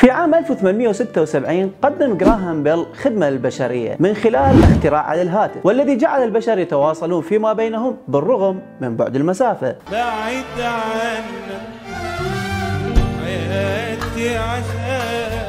في عام 1876 قدم جراهام بيل خدمة للبشرية من خلال اختراع الهاتف والذي جعل البشر يتواصلون فيما بينهم بالرغم من بعد المسافة. بعيد عنك حياتي عشان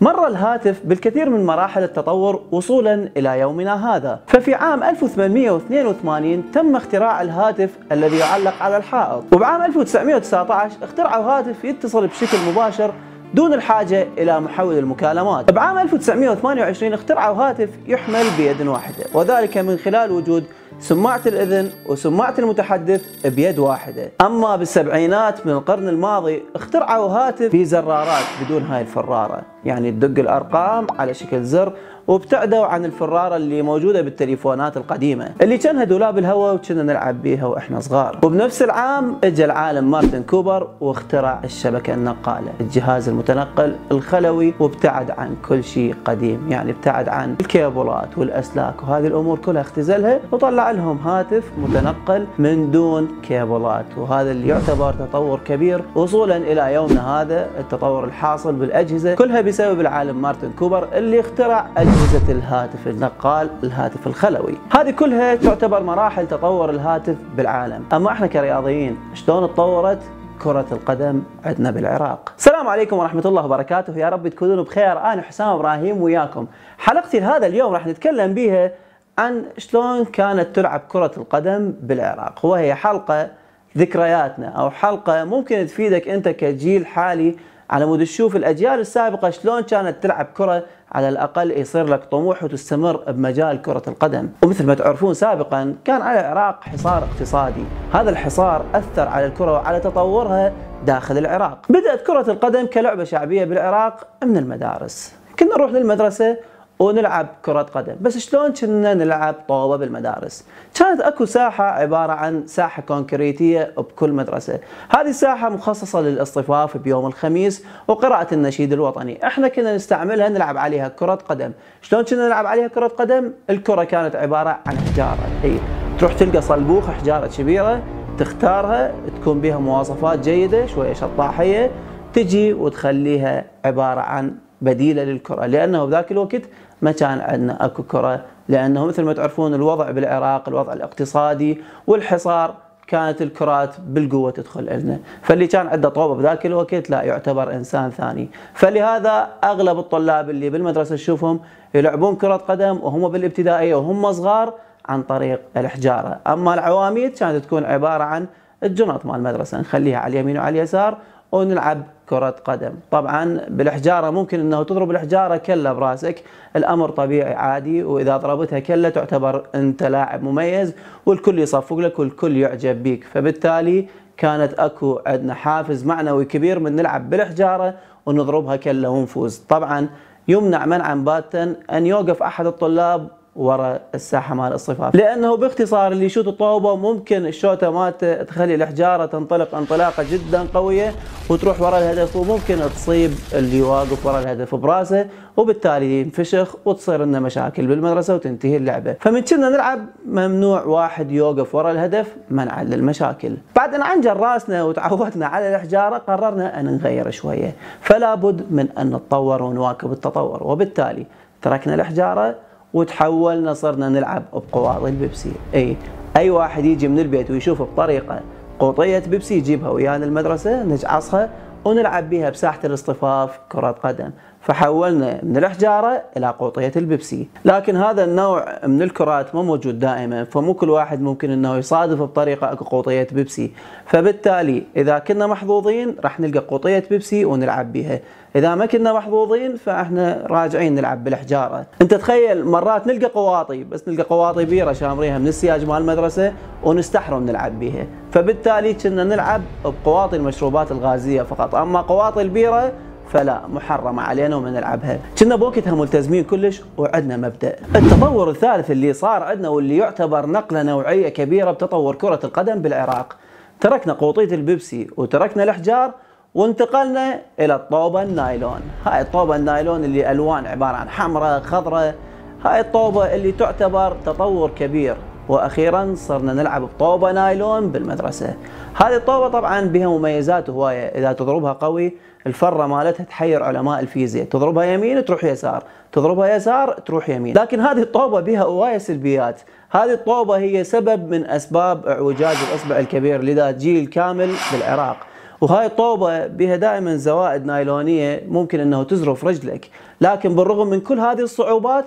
مر الهاتف بالكثير من مراحل التطور وصولا إلى يومنا هذا. ففي عام 1882 تم اختراع الهاتف الذي يعلق على الحائط. وبعام 1919 اخترعوا هاتف يتصل بشكل مباشر دون الحاجة إلى محول المكالمات. بعام 1928 اخترعوا هاتف يحمل بيد واحدة وذلك من خلال وجود سماعة الإذن وسماعة المتحدث بيد واحدة. أما بالسبعينات من القرن الماضي اخترعوا هاتف في زرارات بدون هاي الفرارة. يعني تدق الأرقام على شكل زر وابتعدوا عن الفرارة اللي موجودة بالتليفونات القديمة. اللي كانها دولاب الهواء وكنا نلعب بيها وإحنا صغار. وبنفس العام اجى العالم مارتن كوبر واخترع الشبكة النقالة الجهاز المتنقل الخلوي وابتعد عن كل شيء قديم. يعني ابتعد عن الكيبلات والأسلاك وهذه الأمور كلها اختزلها وطلع لهم هاتف متنقل من دون كيبلات. وهذا اللي يعتبر تطور كبير وصولا إلى يومنا هذا التطور الحاصل بالأجهزة كلها بسبب العالم مارتن كوبر اللي اخترع أجهزة الهاتف النقال الهاتف الخلوي. هذه كلها تعتبر مراحل تطور الهاتف بالعالم. أما إحنا كرياضيين شلون تطورت كرة القدم عندنا بالعراق. السلام عليكم ورحمة الله وبركاته، يا رب تكونوا بخير، أنا حسام إبراهيم وياكم. حلقتي لهذا اليوم راح نتكلم بيها عن شلون كانت تلعب كرة القدم بالعراق، وهي حلقة ذكرياتنا أو حلقة ممكن تفيدك أنت كجيل حالي على مود تشوف الأجيال السابقة شلون كانت تلعب كرة على الأقل يصير لك طموح وتستمر بمجال كرة القدم. ومثل ما تعرفون سابقا كان على العراق حصار اقتصادي. هذا الحصار أثر على الكرة وعلى تطورها داخل العراق. بدأت كرة القدم كلعبة شعبية بالعراق من المدارس. كنا نروح للمدرسة ونلعب كرة قدم. بس شلون كنا نلعب طوبة بالمدارس؟ كانت أكو ساحة عبارة عن ساحة كونكريتية بكل مدرسة. هذه الساحة مخصصة للاصطفاف بيوم الخميس وقراءة النشيد الوطني. إحنا كنا نستعملها نلعب عليها كرة قدم. شلون كنا نلعب عليها كرة قدم؟ الكرة كانت عبارة عن حجارة. هي تروح تلقى صلبوخ حجارة كبيرة تختارها تكون بها مواصفات جيدة شوية شطاحية تجي وتخليها عبارة عن بديلة للكرة. لأنه بذاك الوقت ما كان عندنا أكو كرة. لأنه مثل ما تعرفون الوضع بالعراق الوضع الاقتصادي والحصار كانت الكرات بالقوة تدخل لنا، فاللي كان عنده طوبة بذاك الوقت لا يعتبر إنسان ثاني، فلهذا أغلب الطلاب اللي بالمدرسة تشوفهم يلعبون كرة قدم وهم بالابتدائية وهم صغار عن طريق الحجارة، أما العواميد كانت تكون عبارة عن الجنط مال المدرسة. نخليها على اليمين وعلى اليسار ونلعب كرة قدم. طبعا بالحجارة ممكن إنه تضرب الحجارة كلة براسك. الأمر طبيعي عادي وإذا ضربتها كلة تعتبر أنت لاعب مميز والكل يصفق لك والكل يعجب بيك. فبالتالي كانت أكو عندنا حافز معنوي كبير من نلعب بالحجارة ونضربها كلة ونفوز. طبعا يمنع منعا باتا أن يوقف أحد الطلاب ورا الساحة مال الصفاف. لأنه باختصار اللي يشوت الطوبه ممكن الشوطه مالته تخلي الحجاره تنطلق انطلاقة جدا قوية وتروح ورا الهدف وممكن تصيب اللي واقف ورا الهدف برأسه وبالتالي ينفشخ وتصير لنا مشاكل بالمدرسة وتنتهي اللعبة. فمن كنا نلعب ممنوع واحد يوقف ورا الهدف منعا للمشاكل بعد أن عنجر رأسنا وتعودنا على الحجاره قررنا أن نغير شوية. فلا بد من أن نتطور ونواكب التطور. وبالتالي تركنا الحجاره وتحولنا صرنا نلعب بقواضي البيبسي إي أي واحد يجي من البيت ويشوف بطريقة قوطية بيبسي يجيبها ويانا المدرسة نجعصها ونلعب بها بساحة الاصطفاف كرة قدم. فحولنا من الحجاره إلى قوطية البيبسي، لكن هذا النوع من الكرات مو موجود دائما فمو كل واحد ممكن إنه يصادف بطريقة أكو قوطية بيبسي، فبالتالي إذا كنا محظوظين راح نلقى قوطية بيبسي ونلعب بها، إذا ما كنا محظوظين فإحنا راجعين نلعب بالحجاره، أنت تخيل مرات نلقى قواطي بس نلقى قواطي بيرة شامريها من السياج مال المدرسة ونستحرم نلعب بها، فبالتالي كنا نلعب بقواطي المشروبات الغازية فقط، أما قواطي البيرة فلا محرمة علينا وما نلعبها كنا بوقتها ملتزمين كلش وعندنا مبدأ. التطور الثالث اللي صار عندنا واللي يعتبر نقلة نوعية كبيرة بتطور كرة القدم بالعراق. تركنا قوطية البيبسي وتركنا الحجار وانتقلنا إلى الطوبة النايلون. هاي الطوبة النايلون اللي ألوان عبارة عن حمراء خضراء. هاي الطوبة اللي تعتبر تطور كبير. وأخيرا صرنا نلعب بطوبة نايلون بالمدرسة. هذه الطوبة طبعا بها مميزات هواية إذا تضربها قوي الفرة مالتها تحير علماء الفيزياء. تضربها يمين تروح يسار. تضربها يسار تروح يمين. لكن هذه الطوبة بها هوايه سلبيات هذه الطوبة هي سبب من أسباب اعوجاج الأصبع الكبير لذا جيل كامل بالعراق. وهاي الطوبة بها دائما زوائد نايلونية ممكن إنه تزرف رجلك. لكن بالرغم من كل هذه الصعوبات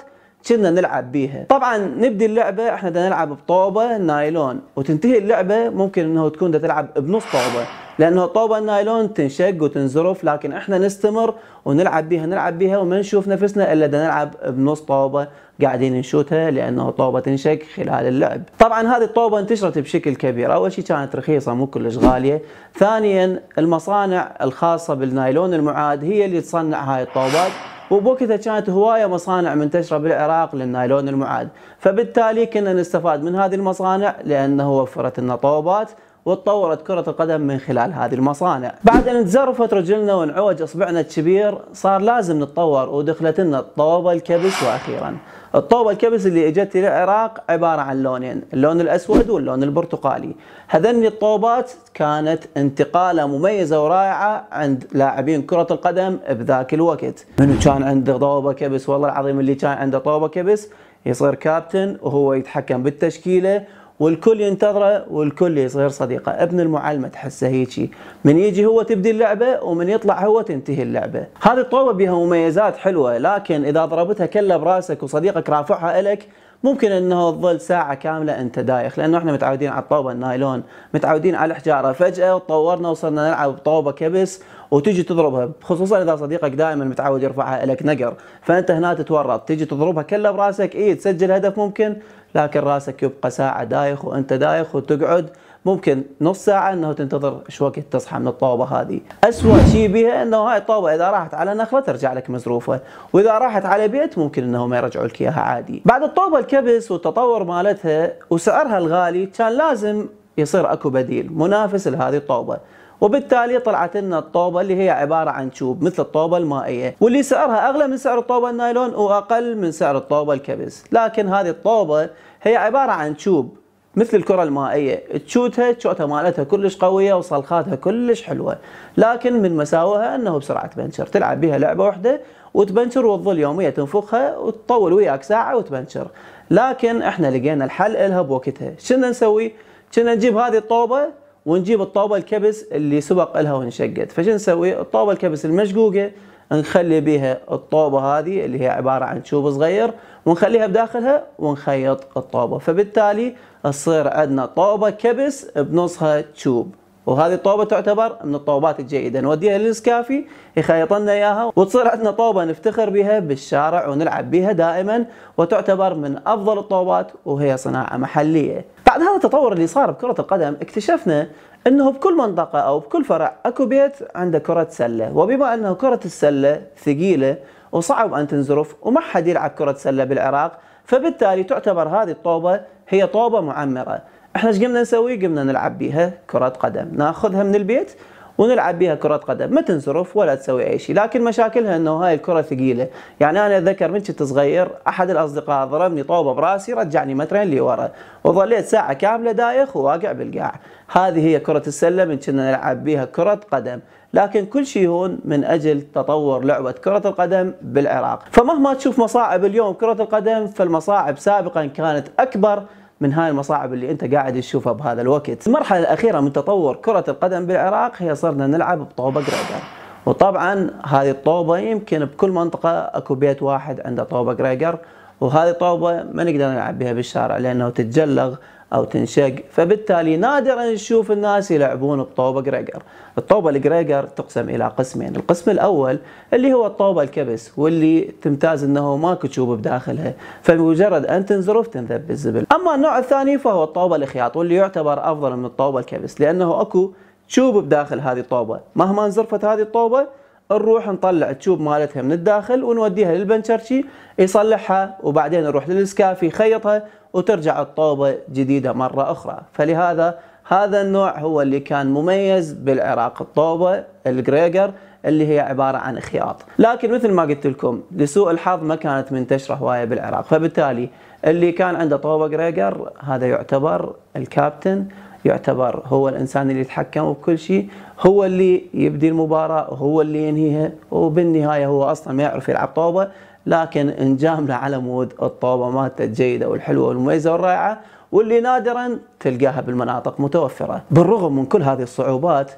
كنا نلعب بيها. طبعا نبدي اللعبة إحنا نلعب بطوبة نايلون. وتنتهي اللعبة ممكن إنه تكون تلعب بنص طوبة. لأنه الطوبة النايلون تنشق وتنزرف لكن إحنا نستمر ونلعب بيها نلعب بيها وما نشوف نفسنا إلا بدنا نلعب بنص طوبة قاعدين نشوتها لأنه طوبة تنشق خلال اللعب. طبعا هذه الطوبة انتشرت بشكل كبير. أول شيء كانت رخيصة مو كلش غالية. ثانيا المصانع الخاصة بالنايلون المعاد هي اللي تصنع هاي الطوبات. وبوقتها كانت هواية مصانع منتشرة بالعراق للنايلون المعاد. فبالتالي كنا نستفاد من هذه المصانع لأنه وفرت لنا طوبات. وتطورت كرة القدم من خلال هذه المصانع. بعد أن تزرفت رجلنا وانعوج إصبعنا الكبير صار لازم نتطور ودخلت لنا الطوبة الكبس وأخيرا. الطوبة الكبس اللي إجت للعراق عبارة عن لونين اللون الأسود واللون البرتقالي. هذني الطوبات كانت انتقالة مميزة ورائعة عند لاعبين كرة القدم بذاك الوقت. منو كان عنده طوبة كبس؟ والله العظيم اللي كان عنده طوبة كبس يصير كابتن وهو يتحكم بالتشكيلة والكل ينتظره والكل يصير صديقه. ابن المعلمة تحسه هيجي. من يجي هو تبدي اللعبة ومن يطلع هو تنتهي اللعبة. هذه الطوبة بها مميزات حلوة لكن إذا ضربتها كلها برأسك وصديقك رافعها إلك ممكن إنه تظل ساعة كاملة أنت دايخ لأنه إحنا متعودين على الطوبة النايلون متعودين على الحجارة فجأة تطورنا وصرنا نلعب بطوبة كبس وتجي تضربها خصوصا إذا صديقك دائما متعود يرفعها لك نقر. فأنت هنا تتورط تجي تضربها كلها براسك اي تسجل هدف ممكن لكن راسك يبقى ساعة دايخ وأنت دايخ وتقعد ممكن نص ساعة إنه تنتظر إيش وقت تصحى من الطوبة هذه. اسوء شيء بها إنه هاي الطوبة إذا راحت على نخلة ترجع لك مزروفة، وإذا راحت على بيت ممكن انه ما يرجعوا لك إياها عادي. بعد الطوبة الكبس والتطور مالتها وسعرها الغالي كان لازم يصير أكو بديل منافس لهذه الطوبة. وبالتالي طلعت لنا الطوبة اللي هي عبارة عن شوب مثل الطوبة المائية واللي سعرها أغلى من سعر الطوبة النايلون وأقل من سعر الطوبة الكبس لكن هذه الطوبة هي عبارة عن شوب مثل الكرة المائية. تشوتها تشوتها مالتها كلش قوية وصلخاتها كلش حلوة. لكن من مساوئها أنه بسرعة تبنشر. تلعب بها لعبة واحدة وتبنشر وتظل يوميا تنفخها وتطول وياك ساعة وتبنشر. لكن إحنا لقينا الحل لها بوقتها. شنو نسوي؟ كنا نجيب هذه الطوبة ونجيب الطوبة الكبس اللي سبق لها وانشقت. فشو نسوي؟ الطوبة الكبس المشقوقة نخلي بها الطوبة هذه اللي هي عبارة عن شوب صغير ونخليها بداخلها ونخيط الطوبة. فبالتالي تصير عندنا طوبة كبس بنصها تشوب وهذه الطوبة تعتبر من الطوبات الجيدة. نوديها للسكافي يخيط لنا إياها وتصير عندنا طوبة نفتخر بها بالشارع ونلعب بها دائما وتعتبر من أفضل الطوبات وهي صناعة محلية. بعد هذا التطور اللي صار بكرة القدم اكتشفنا إنه بكل منطقة أو بكل فرع أكو بيت عنده كرة سلة. وبما إنه كرة السلة ثقيلة وصعب أن تنزرف وما حد يلعب كرة سلة بالعراق فبالتالي تعتبر هذه الطوبة هي طوبة معمرة. إحنا إيش قمنا نسوي؟ قمنا نلعب بها كرة قدم. ناخذها من البيت ونلعب بها كرة قدم. ما تنصرف ولا تسوي أي شيء. لكن مشاكلها أنه هاي الكرة ثقيلة. يعني أنا أتذكر من كنت صغير أحد الأصدقاء ضربني طوبة براسي رجعني مترين لورا وظليت ساعة كاملة دايخ وواقع بالقاع. هذه هي كرة السلة من كنا نلعب بها كرة قدم. لكن كل شيء هون من أجل تطور لعبة كرة القدم بالعراق، فمهما تشوف مصاعب اليوم كرة القدم فالمصاعب سابقا كانت أكبر من هاي المصاعب اللي أنت قاعد تشوفها بهذا الوقت. المرحلة الأخيرة من تطور كرة القدم بالعراق هي صرنا نلعب بطوبة جريجر. وطبعا هذه الطوبة يمكن بكل منطقة أكو بيت واحد عنده طوبة جريجر وهذه الطوبه ما نقدر نلعب بها بالشارع لأنه تتجلغ أو تنشق. فبالتالي نادرا نشوف الناس يلعبون بطوبة جريجر. الطوبة الجريجر تقسم إلى قسمين. القسم الأول اللي هو الطوبة الكبس واللي تمتاز إنه ماكو تشوب بداخلها فبمجرد أن تنزرف تنذب بالزبل أما النوع الثاني فهو الطوبة الخياط واللي يعتبر أفضل من الطوبة الكبس لأنه أكو تشوب بداخل هذه الطوبة. مهما انزرفت هذه الطوبة نروح نطلع التشوب مالتها من الداخل ونوديها للبنشرشي يصلحها وبعدين نروح للسكافي يخيطها وترجع الطوبة جديدة مرة أخرى. فلهذا هذا النوع هو اللي كان مميز بالعراق. الطوبة الجريجر اللي هي عبارة عن خياط. لكن مثل ما قلت لكم لسوء الحظ ما كانت منتشرة هواية بالعراق. فبالتالي اللي كان عنده طوبة جريجر هذا يعتبر الكابتن يعتبر هو الإنسان اللي يتحكم بكل شيء هو اللي يبدي المباراة وهو اللي ينهيها وبالنهاية هو أصلا ما يعرف يلعب طوبة لكن نجامله على مود الطوبة مالته الجيدة والحلوة والمميزة والرائعة واللي نادرا تلقاها بالمناطق متوفرة. بالرغم من كل هذه الصعوبات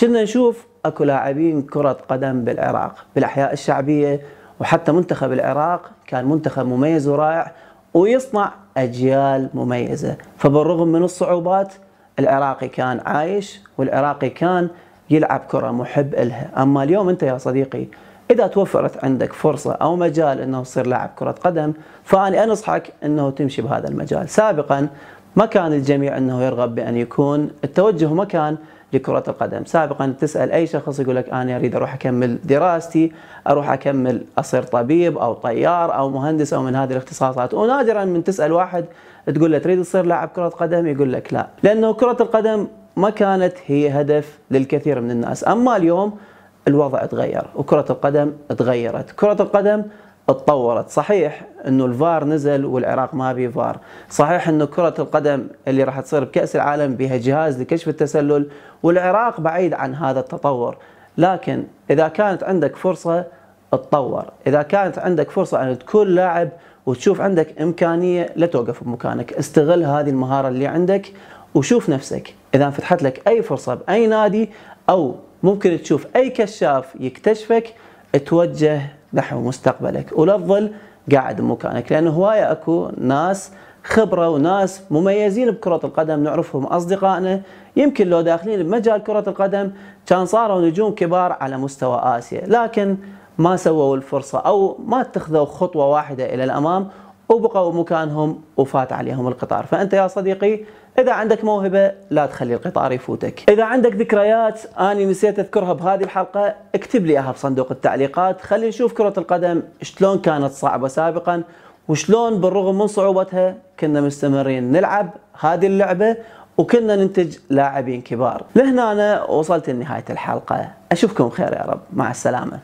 كنا نشوف أكو لاعبين كرة قدم بالعراق بالأحياء الشعبية وحتى منتخب العراق كان منتخب مميز ورائع ويصنع أجيال مميزة. فبالرغم من الصعوبات العراقي كان عايش والعراقي كان يلعب كرة محب لها. أما اليوم أنت يا صديقي إذا توفرت عندك فرصة أو مجال إنه تصير لاعب كرة قدم فاني أنصحك إنه تمشي بهذا المجال. سابقا ما كان الجميع إنه يرغب بأن يكون التوجه مكان لكرة القدم. سابقا تسأل أي شخص يقول لك أنا أريد أروح أكمل دراستي أروح أكمل أصير طبيب أو طيار أو مهندس أو من هذه الاختصاصات. ونادرا من تسأل واحد تقول له تريد تصير لاعب كرة قدم؟ يقول لك لا لأنه كرة القدم ما كانت هي هدف للكثير من الناس. أما اليوم الوضع تغير وكرة القدم تغيرت. كرة القدم تطورت. صحيح إنه الفار نزل والعراق ما بي فار. صحيح إنه كرة القدم اللي راح تصير بكأس العالم بها جهاز لكشف التسلل والعراق بعيد عن هذا التطور. لكن إذا كانت عندك فرصة تطور. إذا كانت عندك فرصة أن تكون لاعب وتشوف عندك إمكانية لا توقف بمكانك. استغل هذه المهارة اللي عندك وشوف نفسك. إذا فتحت لك أي فرصة بأي نادي أو ممكن تشوف أي كشاف يكتشفك توجه نحو مستقبلك. ولا تظل قاعد بمكانك لأنه هواية أكو ناس خبرة وناس مميزين بكرة القدم نعرفهم أصدقائنا. يمكن لو داخلين بمجال كرة القدم كان صاروا نجوم كبار على مستوى آسيا لكن ما سووا الفرصة أو ما اتخذوا خطوة واحدة إلى الأمام وبقوا مكانهم وفات عليهم القطار. فأنت يا صديقي إذا عندك موهبة لا تخلي القطار يفوتك. إذا عندك ذكريات أنا نسيت أذكرها بهذه الحلقة اكتب لي إياها بصندوق التعليقات. خلي نشوف كرة القدم شلون كانت صعبة سابقا وشلون بالرغم من صعوبتها كنا مستمرين نلعب هذه اللعبة وكنا ننتج لاعبين كبار. لهنا أنا وصلت لنهاية الحلقة. أشوفكم خير يا رب. مع السلامة.